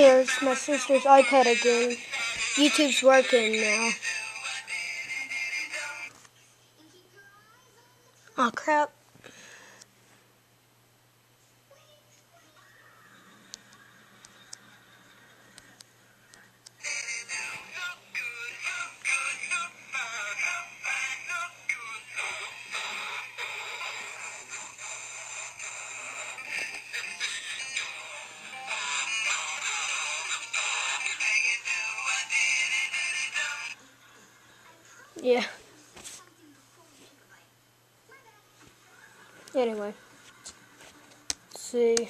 Here's my sister's iPad again. YouTube's working now. Oh crap. Yeah. Anyway. See.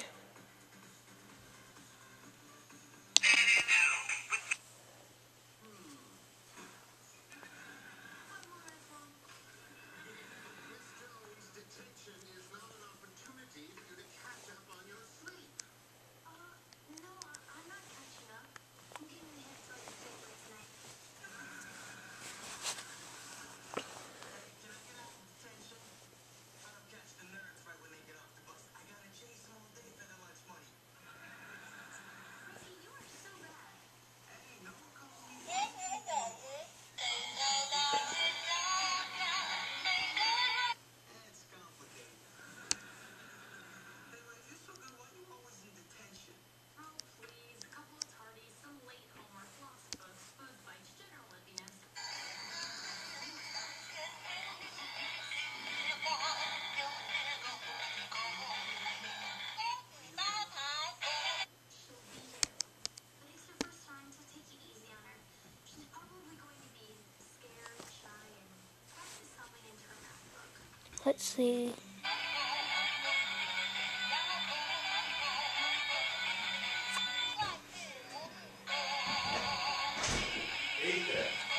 Let's see.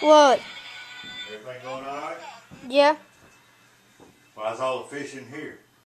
What? everything going all right? Yeah? Why's all the fish in here?